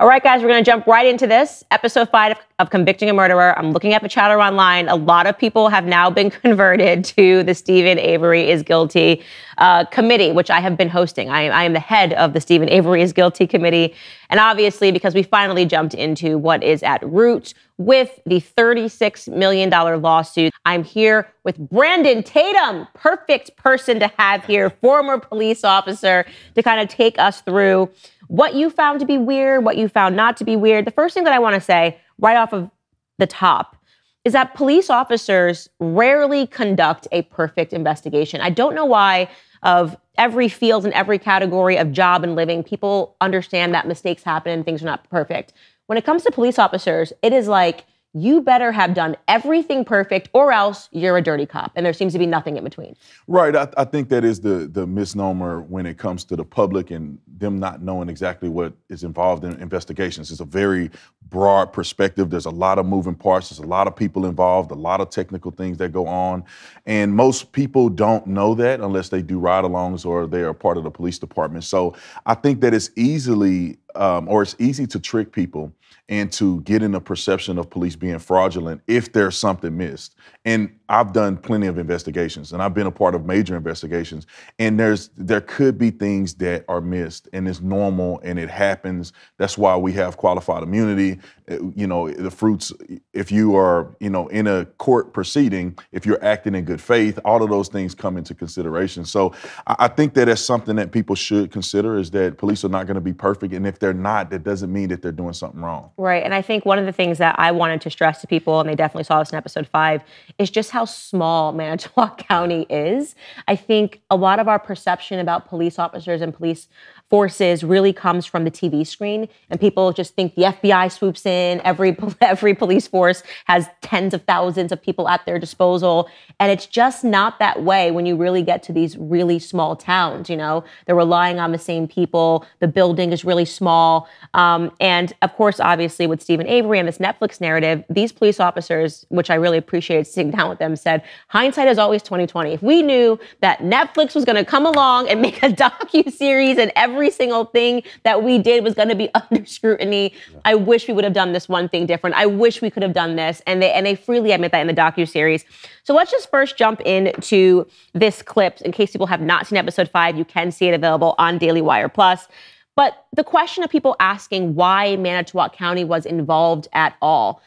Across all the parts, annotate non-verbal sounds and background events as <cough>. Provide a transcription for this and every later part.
All right, guys, we're going to jump right into this episode five of Convicting a Murderer. I'm looking at the chatter online. A lot of people have now been <laughs> converted to the Steven Avery is Guilty uh, committee, which I have been hosting. I, I am the head of the Steven Avery is Guilty committee. And obviously, because we finally jumped into what is at root with the $36 million lawsuit, I'm here with Brandon Tatum, perfect person to have here, former police officer, to kind of take us through what you found to be weird, what you found not to be weird. The first thing that I want to say right off of the top is that police officers rarely conduct a perfect investigation. I don't know why of every field and every category of job and living, people understand that mistakes happen and things are not perfect. When it comes to police officers, it is like you better have done everything perfect or else you're a dirty cop. And there seems to be nothing in between. Right. I, I think that is the, the misnomer when it comes to the public and them not knowing exactly what is involved in investigations. It's a very broad perspective. There's a lot of moving parts. There's a lot of people involved a lot of technical things that go on. And most people don't know that unless they do ride-alongs or they are part of the police department. So i think that it's easily um, or it's easy to trick people and to get in a perception of police being fraudulent if there's something missed. And I've done plenty of investigations and I've been a part of major investigations and there's there could be things that are missed and it's normal and it happens. That's why we have qualified immunity. Uh, you know, the fruits if you are, you know, in a court proceeding, if you're acting in good faith, all of those things come into consideration. So I think that that's something that people should consider is that police are not going to be perfect and if they're not, that doesn't mean that they're doing something wrong. Right. And I think one of the things that I wanted to stress to people and they definitely saw this in episode 5 is just how small <laughs> Manitowoc County is. I think a lot of our perception about police officers and police forces really comes from the TV screen, and people just think the FBI swoops in. Every <laughs> every police force has tens of thousands of people at their disposal, and it's just not that way when you really get to these really small towns. You know, they're relying on the same people. The building is really small, um, and of course, obviously, with Steven Avery and this Netflix narrative, these police officers, which I really appreciated sitting down with them, said hindsight is always 2020. If we knew that Netflix was going to come along and make a <laughs> docu series and every every single thing that we did was going to be <laughs> under scrutiny. Yeah. I wish we would have done this one thing different. I wish we could have done this, and they and they freely admit that in the docu series. So let's just first jump into this clip. In case people have not seen episode five, you can see it available on Daily Wire Plus. But the question of people asking why Manitowoc County was involved at all.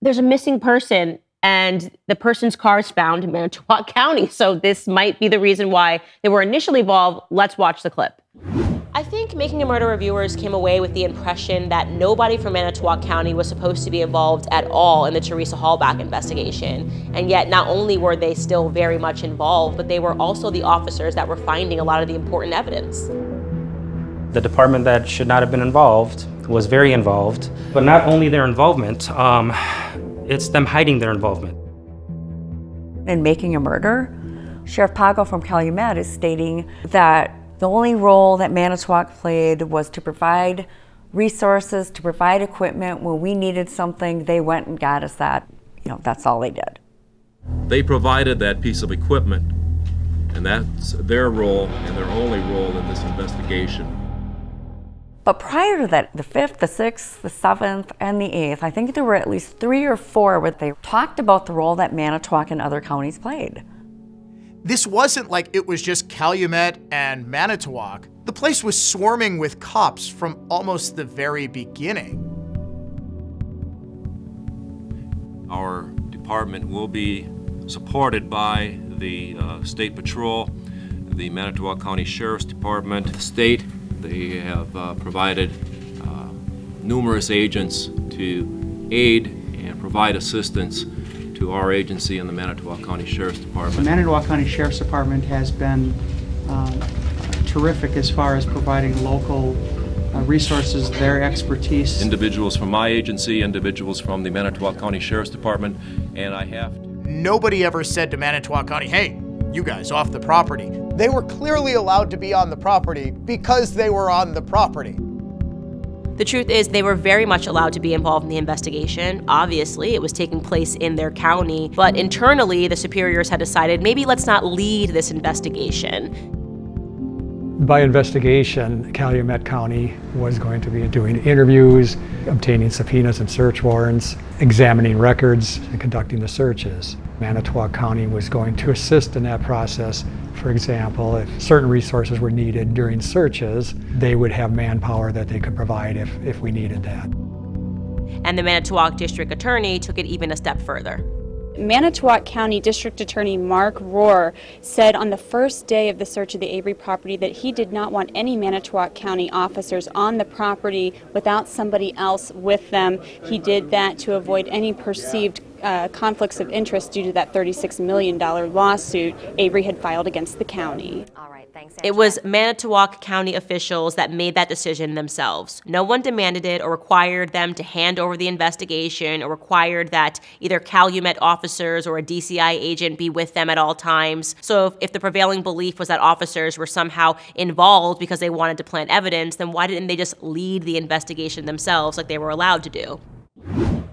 There's a missing person and the person's car is found in <laughs> Manitowoc County. So this might be the reason why they were initially involved. Let's watch the clip. I think Making a Murder reviewers came away with the impression that nobody from Manitowoc County was supposed to be involved at all in the Teresa Halbach investigation. And yet, not only were they still very much involved, but they were also the officers that were finding a lot of the important evidence. The department that should not have been involved was very involved, but not only their involvement, um, it's them hiding their involvement. In Making a Murder, Sheriff Pagel from Calumet is stating that the only role that Manitowoc played was to provide resources, to provide equipment. When we needed something, they went and got us that. You know, that's all they did. They provided that piece of equipment, and that's their role and their only role in this investigation. But prior to that, the 5th, the 6th, the 7th, and the 8th, I think there were at least three or four where they talked about the role that Manitowoc and other counties played. This wasn't like it was just Calumet and Manitowoc. The place was swarming with cops from almost the very beginning. Our department will be supported by the uh, State Patrol, the Manitowoc County Sheriff's Department, the state. They have uh, provided uh, numerous agents to aid and provide assistance to our agency and the Manitowoc County Sheriff's Department. The Manitowoc County Sheriff's Department has been uh, terrific as far as providing local uh, resources, their expertise. Individuals from my agency, individuals from the Manitowoc County Sheriff's Department, and I have to. Nobody ever said to Manitowoc County, hey, you guys off the property. They were clearly allowed to be on the property because they were on the property. The truth is, they were very much allowed to be involved in the investigation. Obviously, it was taking place in their county, but internally, the superiors had decided maybe let's not lead this investigation. By investigation, Calumet County was going to be doing interviews, obtaining subpoenas and search warrants, examining records, and conducting the searches. Manitowoc County was going to assist in that process. For example, if certain resources were needed during searches, they would have manpower that they could provide if, if we needed that. And the Manitowoc District Attorney took it even a step further. Manitowoc County District Attorney Mark Rohr said on the first day of the search of the Avery property that he did not want any Manitowoc County officers on the property without somebody else with them. He did that to avoid any perceived uh, conflicts of interest due to that $36 million lawsuit Avery had filed against the county. It was Manitowoc County officials that made that decision themselves. No one demanded it or required them to hand over the investigation or required that either Calumet officers or a DCI agent be with them at all times. So if, if the prevailing belief was that officers were somehow involved because they wanted to plant evidence, then why didn't they just lead the investigation themselves like they were allowed to do?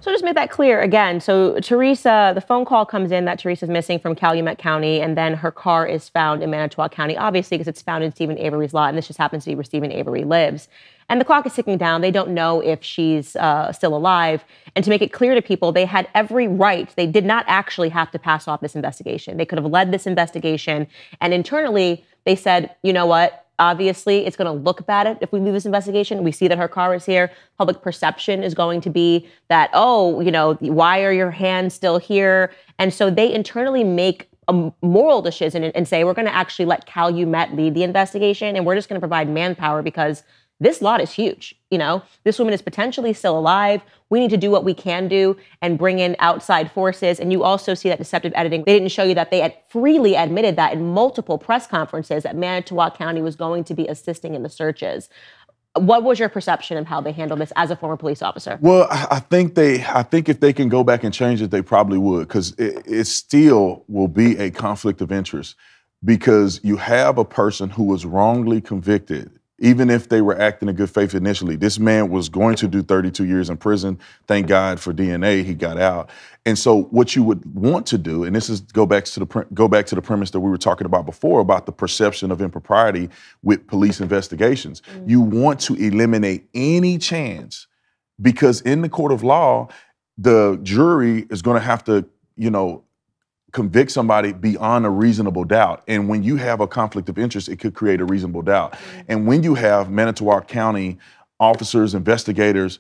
So just make that clear again. So Teresa, the phone call comes in that Teresa's missing from Calumet County, and then her car is found in Manitowoc County, obviously because it's found in Steven Avery's lot, and this just happens to be where Steven Avery lives. And the clock is ticking down. They don't know if she's uh, still alive. And to make it clear to people, they had every right. They did not actually have to pass off this investigation. They could have led this investigation, and internally they said, you know what? Obviously, it's going to look bad if we leave this investigation. We see that her car is here. Public perception is going to be that, oh, you know, why are your hands still here? And so they internally make a moral decision and, and say, we're going to actually let Calumet lead the investigation and we're just going to provide manpower because this lot is huge. You know, this woman is potentially still alive. We need to do what we can do and bring in outside forces. And you also see that deceptive editing. They didn't show you that they had freely admitted that in multiple press conferences that Manitowoc County was going to be assisting in the searches. What was your perception of how they handled this as a former police officer? Well, I think they, I think if they can go back and change it, they probably would, because it, it still will be a conflict of interest because you have a person who was wrongly convicted even if they were acting in good faith initially. This man was going to do 32 years in prison. Thank God for DNA, he got out. And so, what you would want to do, and this is go back to the go back to the premise that we were talking about before about the perception of impropriety with police investigations. Mm-hmm. You want to eliminate any chance because in the court of law, the jury is going to have to, you know, convict somebody beyond a reasonable doubt. And when you have a conflict of interest, it could create a reasonable doubt. Mm-hmm. And when you have Manitowoc County officers, investigators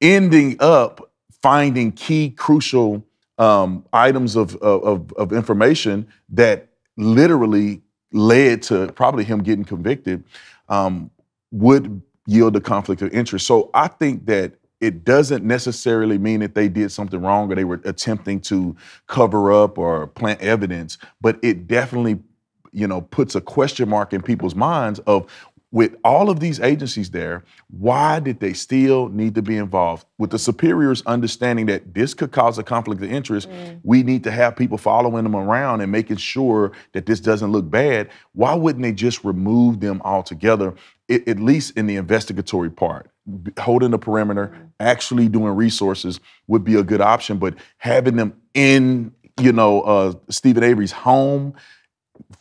ending up finding key, crucial um, items of, of, of information that literally led to probably him getting convicted, um, would yield a conflict of interest. So I think that it doesn't necessarily mean that they did something wrong or they were attempting to cover up or plant evidence, but it definitely, you know, puts a question mark in people's minds of with all of these agencies there, why did they still need to be involved? With the superiors understanding that this could cause a conflict of interest, mm. we need to have people following them around and making sure that this doesn't look bad. Why wouldn't they just remove them altogether, it, at least in the investigatory part? holding the perimeter, mm-hmm. actually doing resources would be a good option. But having them in, you know, uh, Steven Avery's home,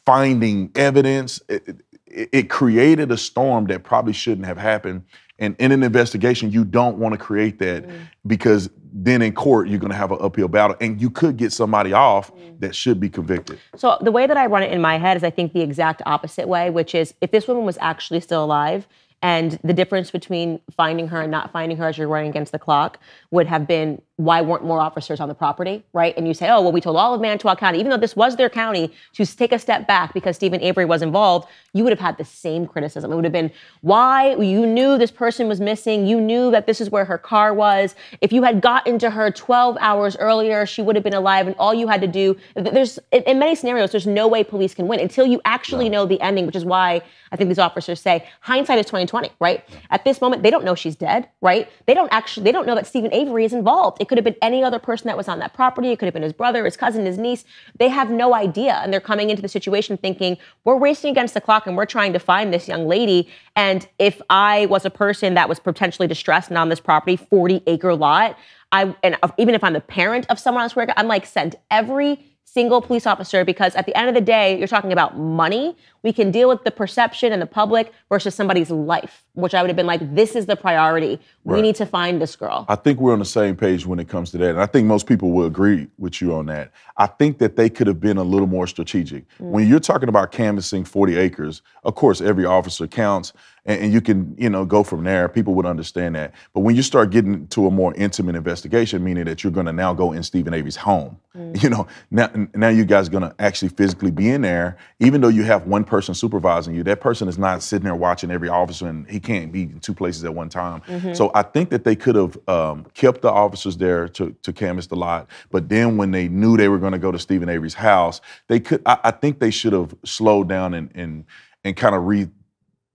finding evidence, it, it, it, created a storm that probably shouldn't have happened. And in an investigation, you don't want to create that mm. because then in court you're going to have an uphill battle, and you could get somebody off mm. that should be convicted. So the way that I run it in my head is, I think the exact opposite way, which is if this woman was actually still alive and the difference between finding her and not finding her as you're running against the clock would have been why weren't more officers on the property, right? And you say, oh, well, we told all of Manitowoc County, even though this was their county, to take a step back because Steven Avery was involved, you would have had the same criticism. It would have been, why? You knew this person was missing. You knew that this is where her car was. If you had gotten to her 12 hours earlier, she would have been alive. And all you had to do, there's, in many scenarios, there's no way police can win until you actually know the ending, which is why I think these officers say hindsight is 2020, right? At this moment, they don't know she's dead, right? They don't actually, they don't know that Steven Avery is involved. It could have been any other person that was on that property. It could have been his brother, his cousin, his niece. They have no idea. And they're coming into the situation thinking, we're racing against the clock and we're trying to find this young lady. And if I was a person that was potentially distressed and on this property, 40 acre lot, I, and even if I'm the parent of someone else, I'm like, send every single police officer because at the end of the day, you're talking about money. We can deal with the perception and the public versus somebody's life, which I would have been like, this is the priority. We Right. need to find this girl. I think we're on the same page when it comes to that. And I think most people will agree with you on that. I think that they could have been a little more strategic. Mm. When you're talking about canvassing 40 acres, of course, every officer counts and, you can, you know, go from there. People would understand that. But when you start getting to a more intimate investigation, meaning that you're going to now go in Steven Avery's home, you know, now, now you guys going to actually physically be in there, even though you have one person supervising you, that person is not sitting there watching every officer and he can't be in two places at one time. So I think that they could have um, kept the officers there to, to canvass the lot, but then when they knew they were going to go to Steven Avery's house, they could. I, I think they should have slowed down and and and kind of re,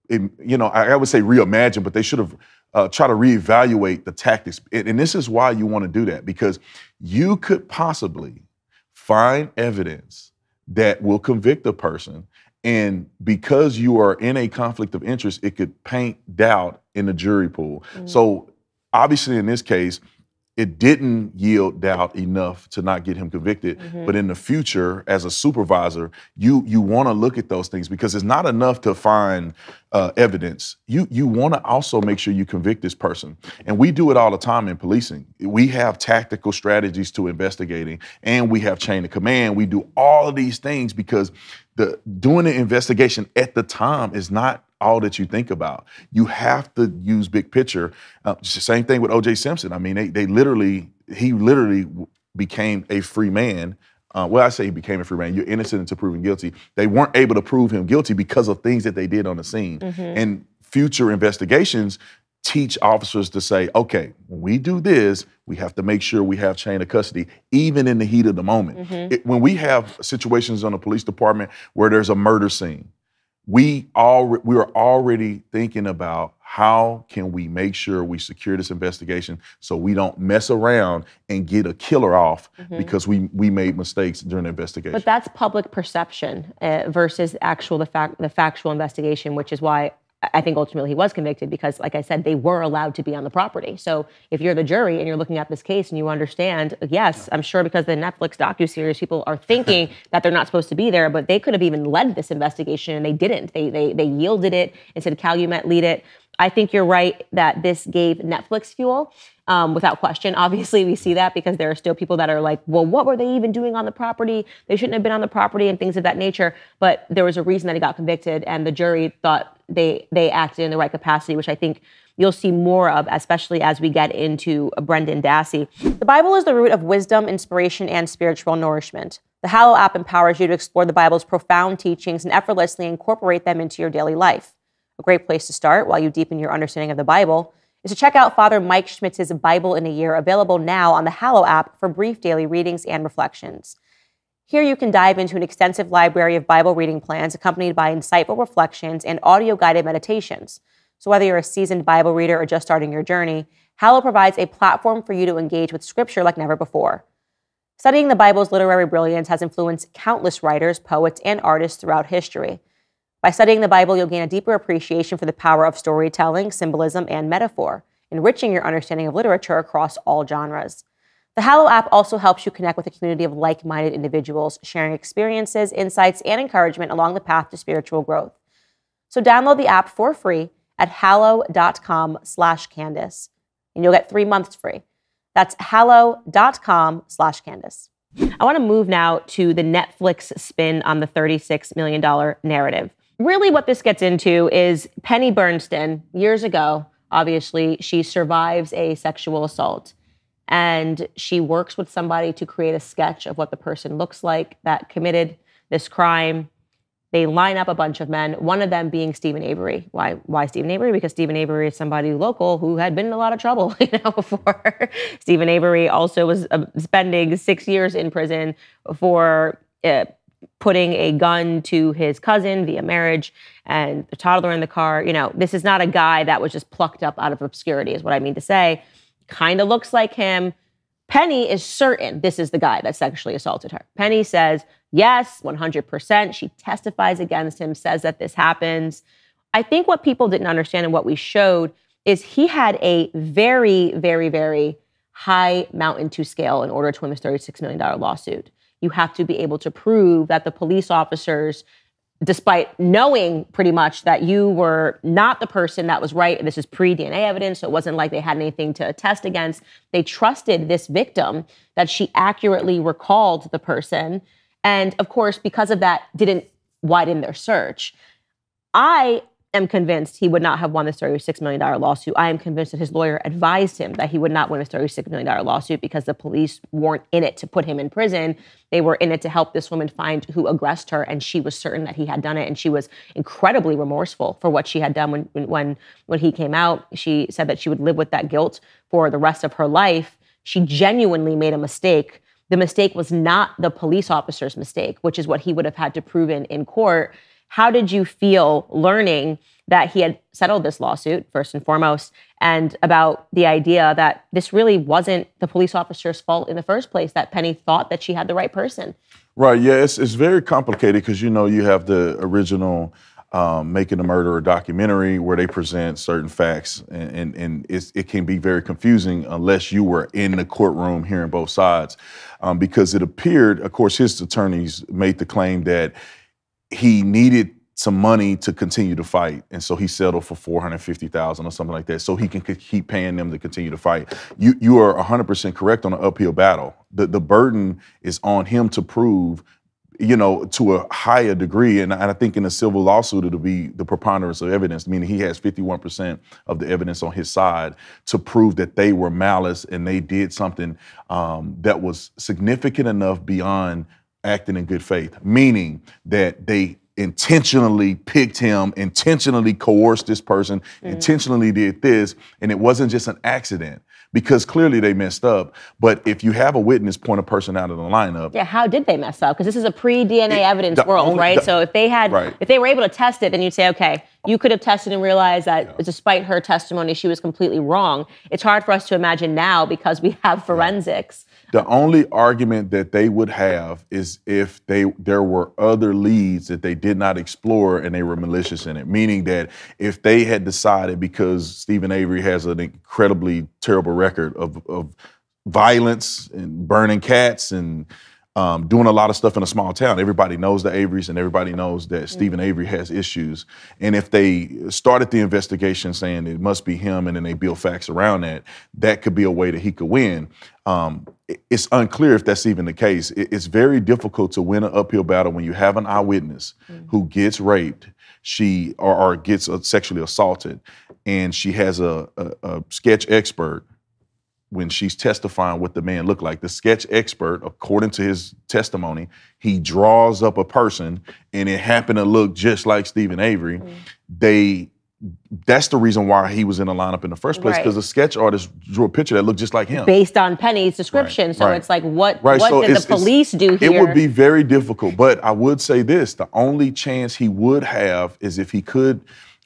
you know, I, I would say reimagine, but they should have uh, try to reevaluate the tactics. And, and this is why you want to do that because you could possibly find evidence that will convict a person. And because you are in a conflict of interest, it could paint doubt in the jury pool. So, obviously, in this case, it didn't yield doubt enough to not get him convicted. But in the future, as a supervisor, you you want to look at those things because it's not enough to find uh, evidence. You you want to also make sure you convict this person, and we do it all the time in policing. We have tactical strategies to investigating, and we have chain of command. We do all of these things because the doing the investigation at the time is not all that you think about. You have to use big picture. Uh, same thing with O.J. Simpson. I mean, they they literally he literally became a free man. Uh, well, I say he became a free man. You're innocent until proven guilty. They weren't able to prove him guilty because of things that they did on the scene. And future investigations teach officers to say, okay, when we do this, we have to make sure we have chain of custody, even in the heat of the moment. It- when we have situations on the police department where there's a murder scene, we all we are already thinking about how can we make sure we secure this investigation so we don't mess around and get a killer off because we we made mistakes during the investigation. But that's public perception uh, versus actual the fact the factual investigation, which is why I- think ultimately he was convicted because, like I said, they were allowed to be on the property. So if you're the jury and you're looking at this case and you understand, yes, I'm sure because the Netflix docuseries, people are thinking <laughs> that they're not supposed to be there, but they could have even led this investigation and they didn't. They they they yielded it and said Calumet lead it. I think you're right that this gave Netflix fuel. Um, without question. Obviously, we see that because there are still people that are like, well, what were they even doing on the property? They shouldn't have been on the property and things of that nature. But there was a reason that he got convicted, and the jury thought they they acted in the right capacity, which I think you'll see more of, especially as we get into Brendan Dassey. The Bible is the root of wisdom, inspiration, and spiritual nourishment. The Hallow app empowers you to explore the Bible's profound teachings and effortlessly incorporate them into your daily life. A great place to start while you deepen your understanding of the Bible is to check out Father Mike Schmitz's Bible in a Year, available now on the Hallow app for brief daily readings and reflections. Here you can dive into an extensive library of Bible reading plans accompanied by insightful reflections and audio guided meditations. So, whether you're a seasoned Bible reader or just starting your journey, Hallow provides a platform for you to engage with Scripture like never before. Studying the Bible's literary brilliance has influenced countless writers, poets, and artists throughout history. By studying the Bible, you'll gain a deeper appreciation for the power of storytelling, symbolism, and metaphor, enriching your understanding of literature across all genres. The Hallow app also helps you connect with a community of like minded individuals, sharing experiences, insights, and encouragement along the path to spiritual growth. So download the app for free at hallow.com slash Candace, and you'll get three months free. That's hallow.com slash Candace. I want to move now to the Netflix spin on the $36 million narrative. Really, what this gets into is Penny Beerntsen, years ago, obviously, she survives a sexual assault and she works with somebody to create a sketch of what the person looks like that committed this crime. They line up a bunch of men, one of them being Steven Avery. Why why Steven Avery? Because Steven Avery is somebody local who had been in a lot of trouble, <laughs> you know, before. Steven Avery also was uh, spending 6 years in prison for uh, putting a gun to his cousin via marriage and the toddler in the car. You know, this is not a guy that was just plucked up out of obscurity, is what I mean to say. Kind of looks like him. Penny is certain this is the guy that sexually assaulted her. Penny says, yes, 100%. She testifies against him, says that this happens. I think what people didn't understand and what we showed is he had a very, very, very high mountain to scale in order to win this $36 million lawsuit. You have to be able to prove that the police officers despite knowing pretty much that you were not the person that was right, this is pre DNA evidence, so it wasn't like they had anything to attest against. They trusted this victim that she accurately recalled the person. And of course, because of that, didn't widen their search. I am convinced he would not have won this $36 million lawsuit. I am convinced that his lawyer advised him that he would not win a $36 million lawsuit because the police weren't in it to put him in prison. They were in it to help this woman find who aggressed her, and she was certain that he had done it. And she was incredibly remorseful for what she had done when, when, when he came out. She said that she would live with that guilt for the rest of her life. She genuinely made a mistake. The mistake was not the police officer's mistake, which is what he would have had to prove in, in court. How did you feel learning that he had settled this lawsuit, first and foremost, and about the idea that this really wasn't the police officer's fault in the first place, that Penny thought that she had the right person? Right, yeah, it's, it's very complicated because you know you have the original um, Making a Murderer documentary where they present certain facts, and, and, and it can be very confusing unless you were in the courtroom hearing both sides. Um, because it appeared, of course, his attorneys made the claim that he needed some money to continue to fight, and so he settled for four hundred fifty thousand or something like that, so he can keep paying them to continue to fight. You you are hundred percent correct on an uphill battle. The the burden is on him to prove, you know, to a higher degree, and I think in a civil lawsuit it'll be the preponderance of evidence, meaning he has fifty one percent of the evidence on his side to prove that they were malice and they did something um, that was significant enough beyond acting in good faith, meaning that they intentionally picked him, intentionally coerced this person, mm. intentionally did this, and it wasn't just an accident because clearly they messed up. But if you have a witness point a person out of the lineup, yeah, how did they mess up? Because this is a pre DNA evidence world, only, right? The, so if they had, right. if they were able to test it, then you'd say, okay, you could have tested and realized that yeah. despite her testimony, she was completely wrong. It's hard for us to imagine now because we have forensics. The only argument that they would have is if they there were other leads that they did not explore and they were malicious in it. Meaning that if they had decided because Steven Avery has an incredibly terrible record of, of violence and burning cats and um, doing a lot of stuff in a small town. Everybody knows the Averys and everybody knows that Steven Avery has issues. And if they started the investigation saying it must be him and then they build facts around that, that could be a way that he could win. Um, it's unclear if that's even the case. It's very difficult to win an uphill battle when you have an eyewitness mm-hmm. who gets raped, she or, or gets uh, sexually assaulted, and she has a, a, a sketch expert when she's testifying what the man looked like. The sketch expert, according to his testimony, he draws up a person and it happened to look just like Steven Avery. Mm. They that's the reason why he was in the lineup in the first place because right. the sketch artist drew a picture that looked just like him based on penny's description right. so right. it's like what what so did the police do here it would be very difficult but i would say this the only chance he would have is if he could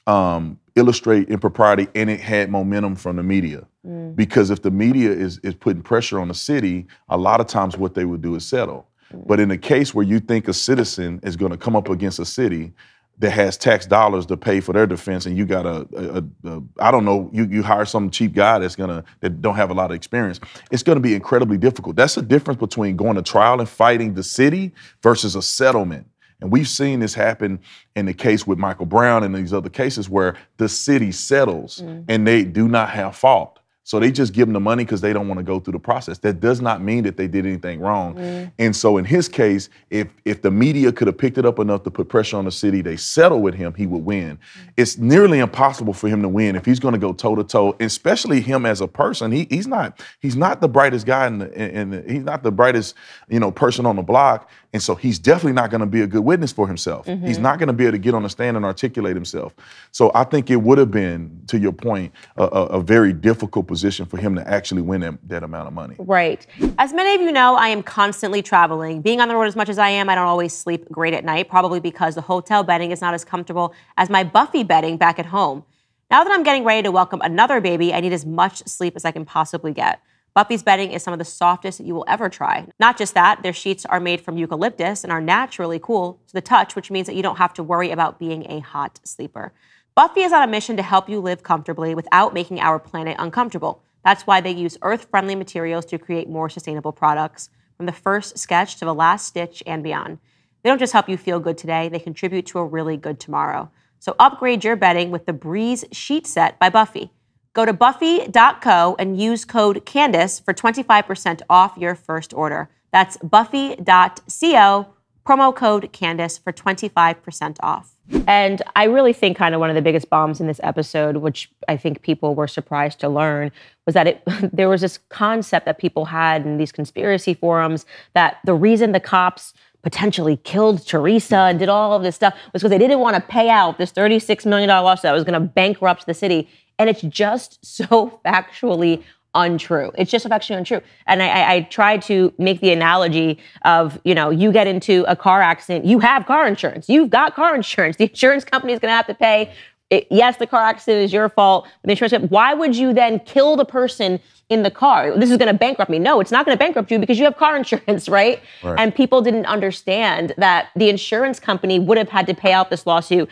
um, illustrate impropriety and it had momentum from the media. Mm. Because if the media is, is putting pressure on the city, a lot of times what they would do is settle. Mm. But in a case where you think a citizen is going to come up against a city that has tax dollars to pay for their defense, and you got a, a, a, a I don't know, you, you hire some cheap guy that's gonna that don't have a lot of experience, it's gonna be incredibly difficult. That's the difference between going to trial and fighting the city versus a settlement. And we've seen this happen in the case with Michael Brown and these other cases where the city settles mm. and they do not have fault. So they just give them the money because they don't want to go through the process. That does not mean that they did anything wrong. Mm. And so in his case, if if the media could have picked it up enough to put pressure on the city, they settle with him, he would win. Mm. It's nearly impossible for him to win if he's going to go toe to toe, especially him as a person. He, he's not he's not the brightest guy in, the, in the, he's not the brightest you know person on the block. And so he's definitely not going to be a good witness for himself. Mm-hmm. He's not going to be able to get on the stand and articulate himself. So I think it would have been, to your point, a, a, a very difficult position for him to actually win that, that, amount of money. Right. As many of you know, I am constantly traveling. Being on the road as much as I am, I don't always sleep great at night, probably because the hotel bedding is not as comfortable as my Buffy bedding back at home. Now that I'm getting ready to welcome another baby, I need as much sleep as I can possibly get. Buffy's bedding is some of the softest you will ever try. Not just that, their sheets are made from eucalyptus and are naturally cool to the touch, which means that you don't have to worry about being a hot sleeper. Buffy is on a mission to help you live comfortably without making our planet uncomfortable. That's why they use earth friendly materials to create more sustainable products. from the first sketch to the last stitch and beyond. They don't just help you feel good today, they contribute to a really good tomorrow. So upgrade your bedding with the Breeze Sheet Set by Buffy. Go to buffy.co and use code CANDACE for 25% off your first order. That's buffy.co, promo code CANDACE for 25% off. And I really think kind of one of the biggest bombs in this episode, which I think people were surprised to learn, was that it <laughs> there was this concept that people had in these conspiracy forums that the reason the cops potentially killed Teresa and did all of this stuff was because they didn't want to pay out this $36 million lawsuit that was going to bankrupt the city. And it's just <laughs> so factually untrue. It's just factually untrue. And I, I, I tried to make the analogy of, you know, you get into a car accident, you have car insurance, you've got car <laughs> insurance. The insurance company is going to have to pay. It, yes, the car accident is your fault. The insurance. company, Why would you then kill the person in the car? This is going to bankrupt me. No, it's not going to bankrupt you because you have car <laughs> insurance, right? Right. And people didn't understand that the insurance company would have had to pay out this lawsuit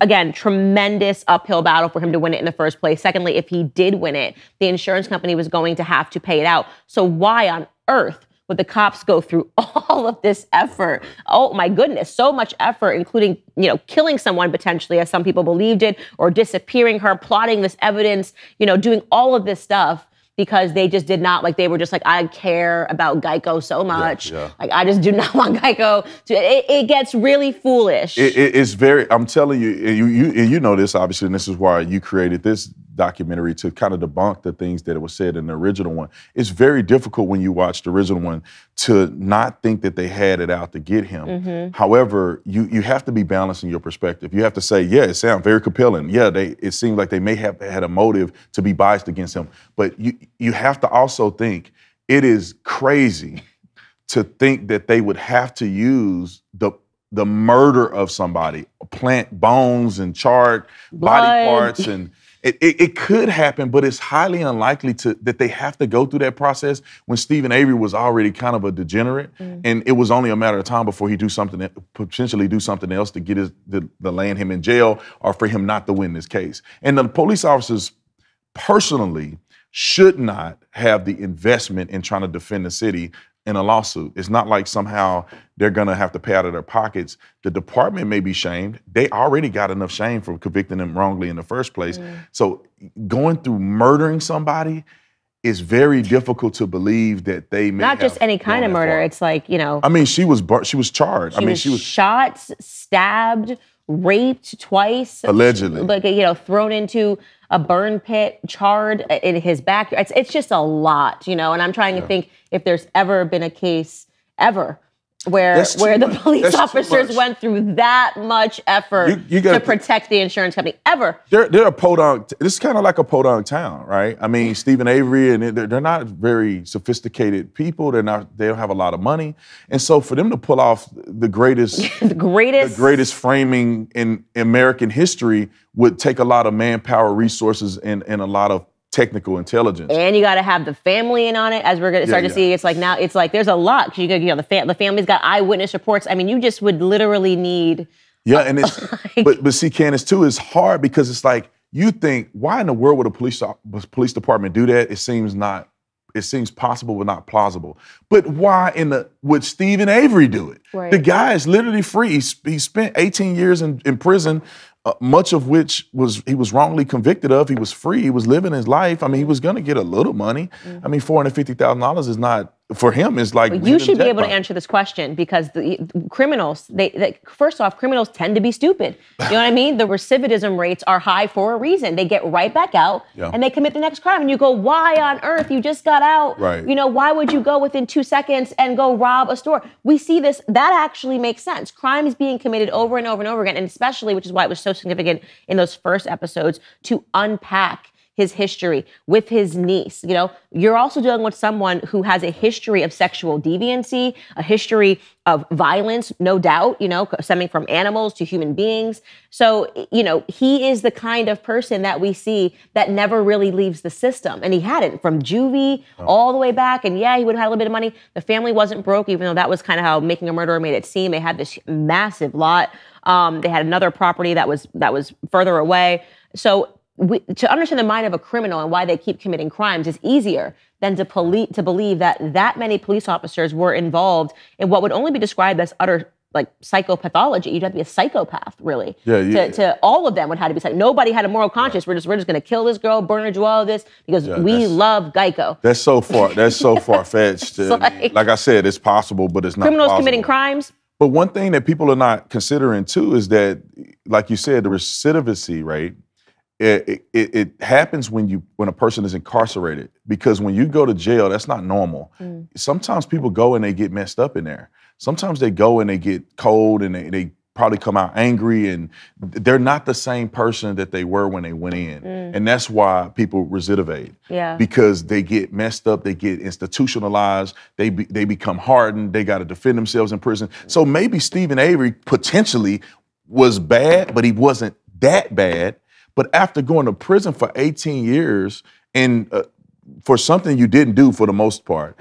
again, tremendous uphill battle for him to win it in the first place. Secondly, if he did win it, the insurance company was going to have to pay it out. So why on earth would the cops go through <laughs> all of this effort? Oh my goodness, so much effort, including, you know, killing someone potentially, as some people believed it, or disappearing her, plotting this evidence, you know, doing all of this stuff because they just did not like they were just like I care about Geico so much. yeah. Like I just do <laughs> not want Geico to. It, it gets really foolish. It, it- it's very. I'm telling you, you, you, and you know this obviously, and this is why you created this documentary to kind of debunk the things that it was said in the original one. It's very difficult when you watch the original one to not think that they had it out to get him. Mm-hmm. However, you you have to be balancing your perspective. You have to say, yeah, it sounds very compelling. Yeah, they it seems like they may have had a motive to be biased against him, but you you have to also think it is crazy to think that they would have to use the the murder of somebody, plant bones and charred body parts, and it, it, it could happen, but it's highly unlikely to that they have to go through that process when Steven Avery was already kind of a degenerate, mm. and it was only a matter of time before he do something potentially do something else to get his to, to land him in jail or for him not to win this case. And the police officers personally should not have the investment in trying to defend the city in a lawsuit. It's not like somehow they're going to have to pay out of their pockets. The department may be shamed. They already got enough shame for convicting them wrongly in the first place. Mm. So going through murdering somebody is very difficult to believe that they may Not just any kind of murder. far. It's like you know. I mean, she was bur- she was charged. She I mean, was she was shot, stabbed, raped twice, Allegedly. like you know, thrown into a burn pit, charred in his back. It's it's just a lot, you know. And I'm trying to think if there's ever been a case ever where That's where the much. police That's officers went through that much effort You- you to protect the insurance company ever. they're they're a podunk. This is kind of like a podunk town, right? I mean, Steven Avery and they're, they're not very sophisticated people. They're not. They don't have a lot of money, and so for them to pull off the greatest <laughs> The greatest, the greatest framing in American history would take a lot of manpower, resources, and and a lot of technical intelligence. And you got to have the family in on it, as we're going to start Yeah, to yeah. see. It's like now, it's like there's a lot. 'cause You go, you know, the, fam- the family's got eyewitness reports. I mean, you just would literally need. Yeah, and it's <laughs> <laughs> but but see, Candace, too, it's hard because it's like you think, why in the world would a police police department do that? It seems not. It seems possible, but not plausible. But why in the would Steven Avery do it? Right. The guy is literally free. He, he spent 18 years in, in prison, uh, much of which was he was wrongly convicted of. He was free. He was living his life. I mean, he was going to get a little money. I mean, four hundred fifty thousand dollars is not for him. Is like You should be able to answer this question because the criminals, they, they first off, criminals tend to be stupid. You know what I mean? The recidivism rates are high for a reason. They get right back out Yeah. and they commit the next crime. And you go, why on earth? You just got out. Right. You know, why would you go within two seconds and go rob a store? We see this. That actually makes sense. Crime is being committed over and over and over again, and especially, which is why it was so significant in those first episodes to unpack his history with his niece. You know, you're also dealing with someone who has a history of sexual deviancy, a history of violence, no doubt, you know, stemming from animals to human beings. So, you know, he is the kind of person that we see that never really leaves the system. And he hadn't from juvie all the way back. And yeah, he would have had a little bit of money. The family wasn't broke, even though that was kind of how making a murderer made it seem. They had this massive lot. Um, they had another property that was that was further away. So we, to understand the mind of a criminal and why they keep committing crimes is easier than to, poli- to believe that that many police officers were involved in what would only be described as utter like psychopathology. You'd have to be a psychopath, really. Yeah, yeah. To, to all of them would have to be psych. Nobody had a moral conscience. We're just we're just gonna kill this girl, burn her, do all of this because Yeah, we love Geico. That's so far. <laughs> That's so far fetched. like- like, I said, it's possible, but it's not. Criminals plausible. committing crimes. But one thing that people are not considering too is that, like you said, the recidivisty rate. It, it, it happens when you when a person is incarcerated because when you go to jail, that's not normal. Mm. Sometimes people go and they get messed up in there. Sometimes they go and they get cold and they, they probably come out angry and they're not the same person that they were when they went in. Mm. And that's why people recidivate Yeah. because they get messed up, they get institutionalized, they be, they become hardened, they got to defend themselves in prison. So maybe Steven Avery potentially was bad, but he wasn't that bad. But after going to prison for 18 years and uh, for something you didn't do for the most part,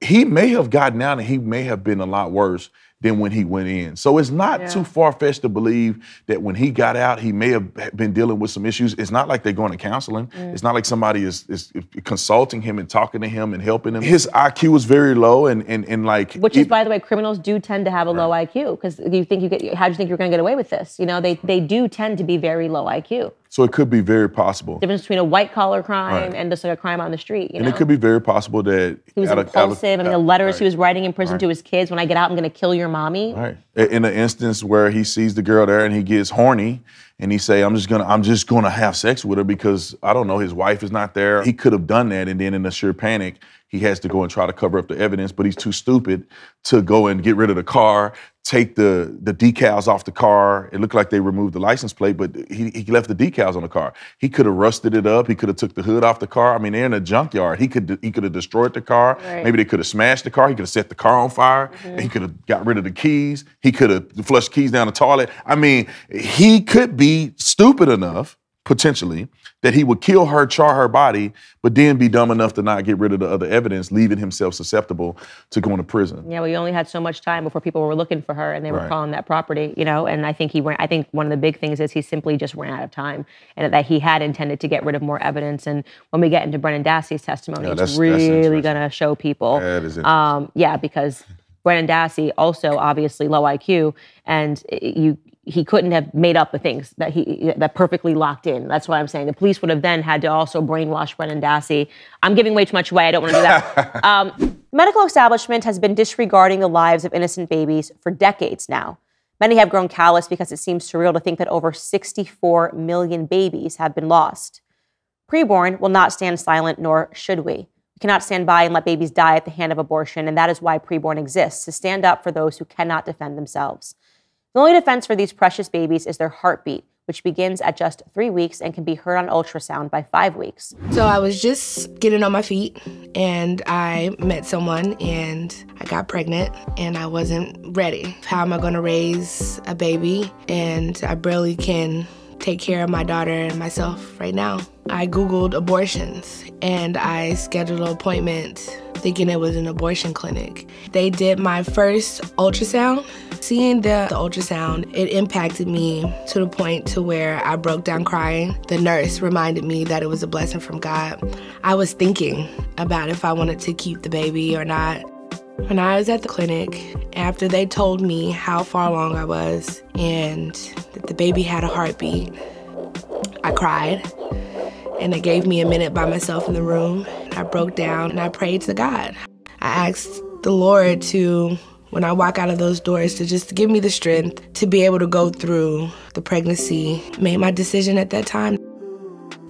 he may have gotten out and he may have been a lot worse than when he went in. So it's not too far fetched to believe that when he got out, he may have been dealing with some issues. It's not like they're going to counseling. It's not like somebody is, is consulting him and talking to him and helping him. His IQ was very low and and, and like Which is, it- by the way, criminals do tend to have a low IQ because you think you get. How do you think you're going to get away with this? You know, they they do tend to be very low IQ. So it could be very possible. Difference between a white collar crime Right. and just like a crime on the street. You And know, it could be very possible that he was of- impulsive. I mean, the uh, letters he was writing in prison Right. to his kids: "When I get out, I'm going to kill your mommy." Right. In an instance where he sees the girl there and he gets horny and he say, I'm just gonna, I'm just gonna have sex with her because I don't know, his wife is not there. He could have done that and then in a sheer panic, he has to go and try to cover up the evidence, but he's too stupid to go and get rid of the car, take the the decals off the car. It looked like they removed the license plate, but he, he left the decals on the car. He could have rusted it up. He could have took the hood off the car. I mean, they're in a junkyard. He could he could have destroyed the car. Right. Maybe they could have smashed the car. He could have set the car on fire. Mm-hmm. He could have got rid of the keys. He could have flushed keys down the toilet. I mean, he could be stupid enough, potentially, that he would kill her, char her body, but then be dumb enough to not get rid of the other evidence, leaving himself susceptible to going to prison. Yeah, well, we only had so much time before people were looking for her and they were Right. calling that property, you know. And I think he ran. I think one of the big things is he simply just ran out of time, and that he had intended to get rid of more evidence. And when we get into Brendan Dassey's testimony, Yeah, it's that's- really going to show people. That is. Um, yeah, because Brendan Dassey also obviously low IQ, and you he couldn't have made up the things that he that perfectly locked in. That's why I'm saying the police would have then had to also brainwash Brendan Dassey. I'm giving way too much away. I don't want to do that. <laughs> um, medical establishment has been disregarding the lives of innocent babies for decades now. Many have grown callous because it seems surreal to think that over 64 million babies have been lost. Preborn will not stand silent, nor should we. We cannot stand by and let babies die at the hand of abortion, and that is why preborn exists to stand up for those who cannot defend themselves. The only defense for these precious babies is their heartbeat, which begins at just three weeks and can be heard on ultrasound by five weeks. So I was just getting on my feet and I met someone and I got pregnant and I wasn't ready. How am I going to raise a baby? And I barely can take care of my daughter and myself right now. I Googled abortions and I scheduled an appointment thinking it was an abortion clinic. They did my first ultrasound. Seeing the, the ultrasound, it impacted me to the point to where I broke down crying. The nurse reminded me that it was a blessing from God. I was thinking about if I wanted to keep the baby or not. When I was at the clinic, after they told me how far along I was and that the baby had a heartbeat, I cried. And they gave me a minute by myself in the room. I broke down and I prayed to God. I asked the Lord to, when I walk out of those doors, to just give me the strength to be able to go through the pregnancy. Made my decision at that time.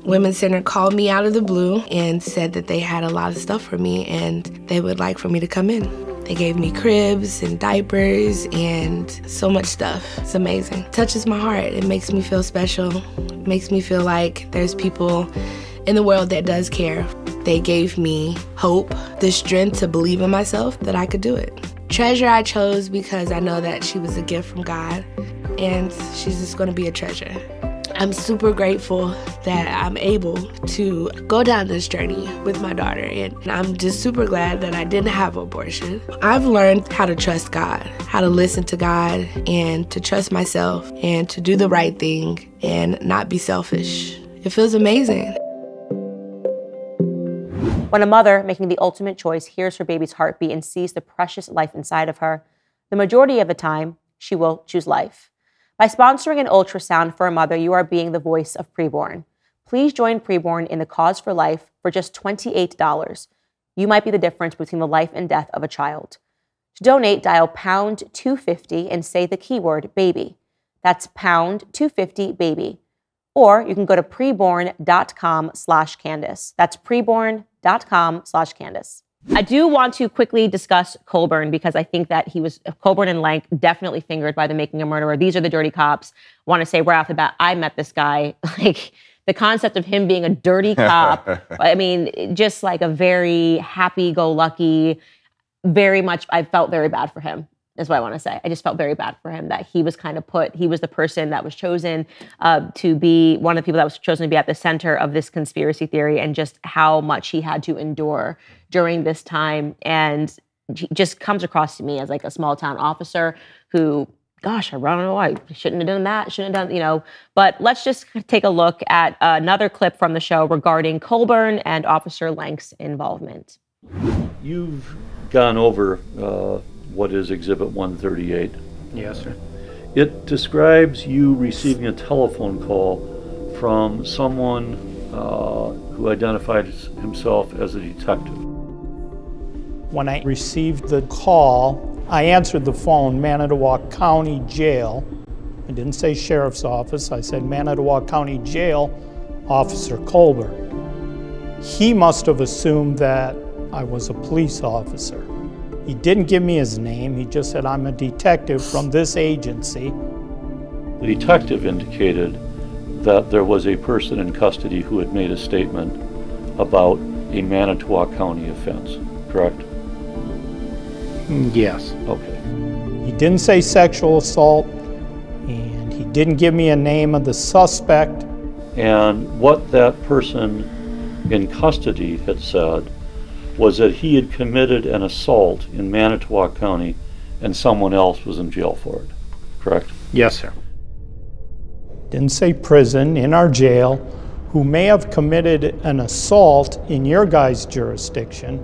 Women's Center called me out of the blue and said that they had a lot of stuff for me and they would like for me to come in. They gave me cribs and diapers and so much stuff. It's amazing. touches my heart. It makes me feel special. It makes me feel like there's people in the world that does care. They gave me hope, the strength to believe in myself that I could do it. Treasure I chose because I know that she was a gift from God and she's just going to be a treasure. I'm super grateful that I'm able to go down this journey with my daughter, and I'm just super glad that I didn't have abortion. I've learned how to trust God, how to listen to God, and to trust myself, and to do the right thing and not be selfish. it feels amazing. When a mother making the ultimate choice hears her baby's heartbeat and sees the precious life inside of her, the majority of the time, she will choose life. By sponsoring an ultrasound for a mother, you are being the voice of preborn. Please join preborn in the cause for life for just $28. You might be the difference between the life and death of a child. To donate, dial pound 250 and say the keyword baby. That's pound 250 baby. Or you can go to preborn.com slash Candace. That's preborn.com slash Candace. I do want to quickly discuss Colburn because I think that he was Colburn and Lenk definitely fingered by the making a murderer. These are the dirty cops. Want to say right off the bat, I met this guy. <laughs> Like the concept of him being a dirty cop. <laughs> I mean, just like a very happy-go-lucky, very much. I felt very bad for him. Is what I want to say. I just felt very bad for him that he was kind of put. He was the person that was chosen uh, to be one of the people that was chosen to be at the center of this conspiracy theory, and just how much he had to endure during this time, and he just comes across to me as like a small town officer who gosh, I don't know, I shouldn't have done that, shouldn't have done, you know. But let's just take a look at another clip from the show regarding Colburn and Officer Lenk's involvement. You've gone over uh, what is Exhibit 138. Yes, sir. It describes you receiving a telephone call from someone uh, who identified himself as a detective. When I received the call, I answered the phone, Manitowoc County Jail. I didn't say Sheriff's Office, I said Manitowoc County Jail, Officer Colburn. He must have assumed that I was a police officer. He didn't give me his name, he just said, I'm a detective from this agency. The detective indicated that there was a person in custody who had made a statement about a Manitowoc County offense, correct? Yes. Okay. He didn't say sexual assault, and he didn't give me a name of the suspect. And what that person in custody had said was that he had committed an assault in Manitowoc County and someone else was in jail for it, correct? Yes, sir. Didn't say prison, in our jail, who may have committed an assault in your guys' jurisdiction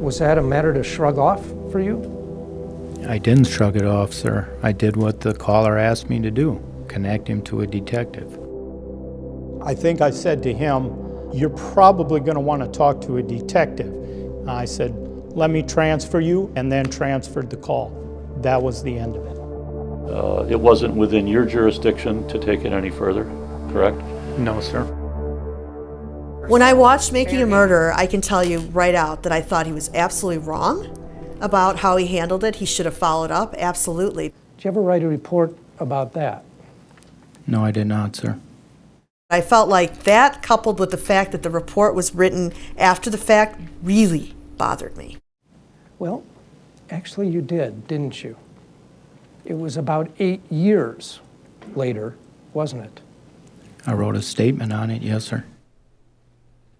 was that a matter to shrug off for you? I didn't shrug it off, sir. I did what the caller asked me to do connect him to a detective. I think I said to him, You're probably going to want to talk to a detective. I said, Let me transfer you, and then transferred the call. That was the end of it. Uh, it wasn't within your jurisdiction to take it any further, correct? No, sir. When I watched Making a Murderer, I can tell you right out that I thought he was absolutely wrong about how he handled it. He should have followed up, absolutely. Did you ever write a report about that? No, I did not, sir. I felt like that, coupled with the fact that the report was written after the fact, really bothered me. Well, actually, you did, didn't you? It was about eight years later, wasn't it? I wrote a statement on it, yes, sir.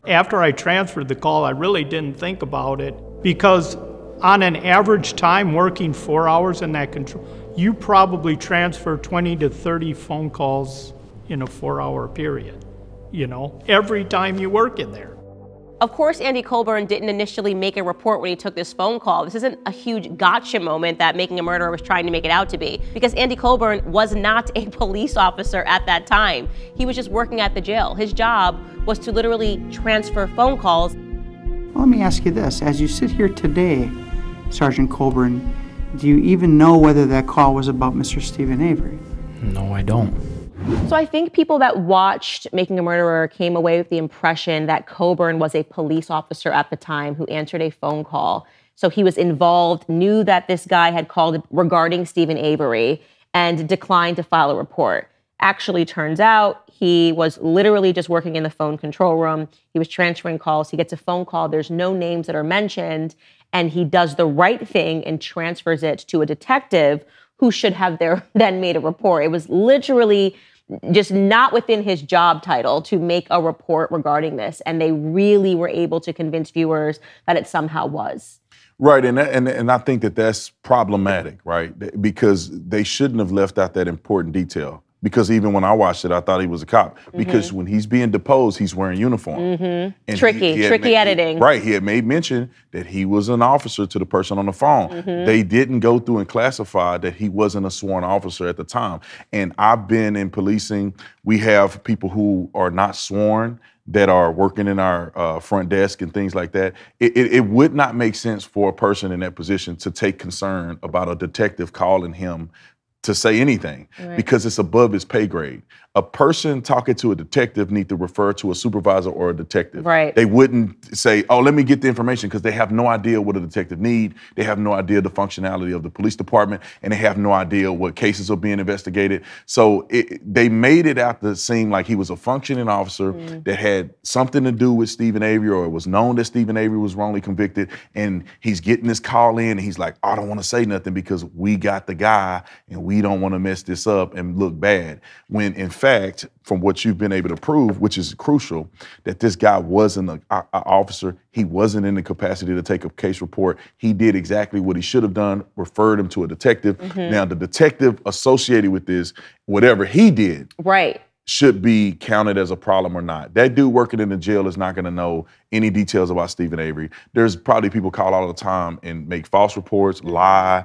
After I transferred the call, I really didn't think about it because on an average time working four hours in that control, you probably transfer 20 to 30 phone calls in a four hour period, you know, every time you work in there. Of course, Andy Colburn didn't initially make a report when he took this phone call. This isn't a huge gotcha moment that Making a Murderer was trying to make it out to be, because Andy Colburn was not a <laughs> police officer at that time. He was just working at the jail. His job was to literally transfer phone calls. Well, let me ask you this. As you sit here today, Sergeant Colburn, do you even know whether that call was about Mr. Steven Avery? No, I don't. So I think people that watched Making a Murderer came away with the impression that Colburn was a police officer at the time who answered a phone call. So he was involved, knew that this guy had called regarding Steven Avery, and declined to file a report. Actually, turns out he was literally just working in the phone control room. He was transferring calls. He gets a phone call. There's no names that are mentioned. And he does the right thing and transfers it to a detective who should have there <laughs> then made a report. It was literally just not within his job title to make a report regarding this. And they really were able to convince viewers that it somehow was. Right, and, and and I think that that's problematic, right? Because they shouldn't have left out that important detail. Because even when I watched it, I thought he was a cop. Because Mm-hmm. when he's being deposed, he's wearing uniform. hmm And he- Tricky, he had tricky editing. Right. He had made mention that he was an officer to the person on the phone. Mhm. They didn't go through and classify that he wasn't a sworn officer at the time. And I've been in policing. We have people who are not sworn that are working in our uh, front desk and things like that. It, it, it would not make sense for a person in that position to take concern about a detective calling him to say anything Right. because it's above his pay grade. A person talking to a detective need to refer to a supervisor or a detective. Right. They wouldn't say, "Oh, let me get the information," because they have no idea what a detective need. They have no idea the functionality of the police department, and they have no idea what cases are being investigated. So it, they made it out to seem like he was a functioning officer mm. that had something to do with Steven Avery, or it was known that Steven Avery was wrongly convicted, and he's getting this call in, and he's like, "I don't want to say nothing because we got the guy, and we don't want to mess this up and look bad." When in fact, from what you've been able to prove, which is crucial, that this guy wasn't an officer. He wasn't in the capacity to take a case report. He did exactly what he should have done, referred him to a detective. Mhm. Now, the detective associated with this, whatever he did, Right. should be counted as a problem or not. That dude working in the jail is not going to know any details about Steven Avery. There's probably people call all the time and make false reports, lie,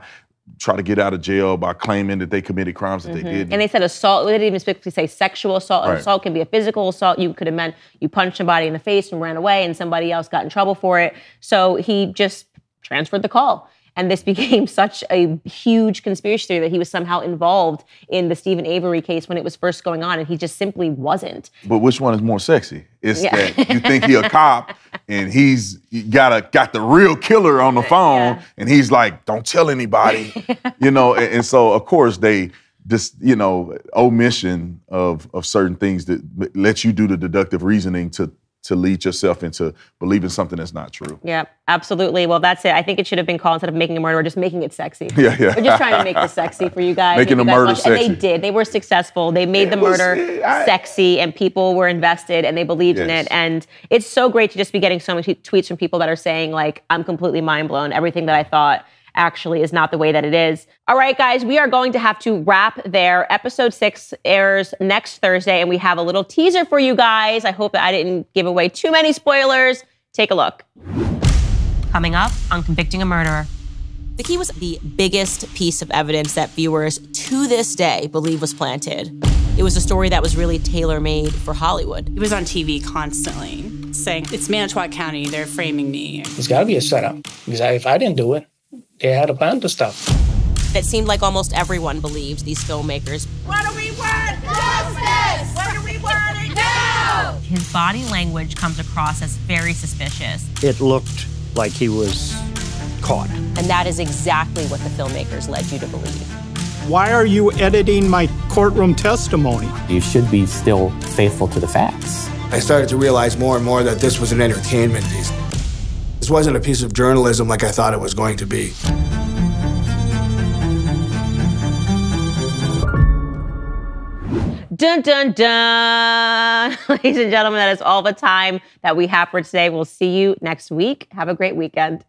try to get out of jail by claiming that they committed crimes that they Mhm. didn't. And they said assault. They didn't even specifically say sexual assault. Right. Assault can be a physical assault. You could have meant you punched somebody in the face and ran away, and somebody else got in trouble for it. So he just transferred the call. And this <laughs> became such a huge conspiracy theory that he was somehow involved in the Steven Avery case when it was first going on, and he just simply wasn't. But which one is more sexy? It's Yeah. that you think he a <laughs> cop and he's got a got the real killer on the phone and he's like, "Don't tell anybody," <laughs> you know. And, and so of course they this you know omission of of certain things that let you do the deductive reasoning to to lead yourself into believing something that's not true. Yeah, absolutely. Well, that's it. I think it should have been called instead of making a murder, just making it sexy. <laughs> Yeah, yeah. We're just trying to make this sexy for you guys. Making the murder watch- And they did. They were successful. They made the It was- murder I- sexy, and people were invested, and they believed in it. And it's so great to just be getting so many tweets from people that are saying like, "I'm completely mind blown. Everything that I thought." Actually, is not the way that it is. All right, guys, we are going to have to wrap there. Episode six airs next Thursday, and we have a little teaser for you guys. I hope that I didn't give away too many spoilers. Take a look. Coming up on Convicting a Murderer. The key was the biggest piece of evidence that viewers to this day believe was planted. It was a story that was really tailor made for Hollywood. He was on TV constantly saying, It's Manitowoc County, they're framing me. It's got to be a setup because I, if I didn't do it, they had a plan to stop. It seemed like almost everyone believed these filmmakers. What do we want? Justice! What do we want now? His body language comes across as very suspicious. It looked like he was caught. And that is exactly what the filmmakers led you to believe. Why are you editing my courtroom testimony? You should be still faithful to the facts. I started to realize more and more that this was an entertainment piece. This wasn't a piece of journalism like I thought it was going to be. Dun dun dun. <laughs> Ladies and gentlemen, that is all the time that we have for today. We'll see you next week. Have a great weekend.